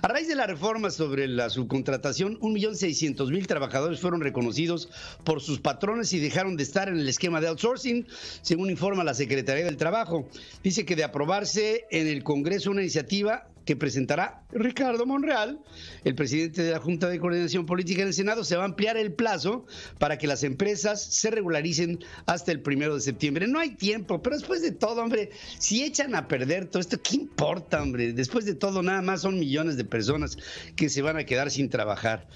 A raíz de la reforma sobre la subcontratación, 1.600.000 trabajadores fueron reconocidos por sus patrones y dejaron de estar en el esquema de outsourcing, según informa la Secretaría del Trabajo. Dice que de aprobarse en el Congreso una iniciativa que presentará Ricardo Monreal, el presidente de la Junta de Coordinación Política en el Senado, se va a ampliar el plazo para que las empresas se regularicen hasta el primero de septiembre. No hay tiempo, pero después de todo, hombre, si echan a perder todo esto, ¿qué importa, hombre? Después de todo, nada más son millones de personas que se van a quedar sin trabajar.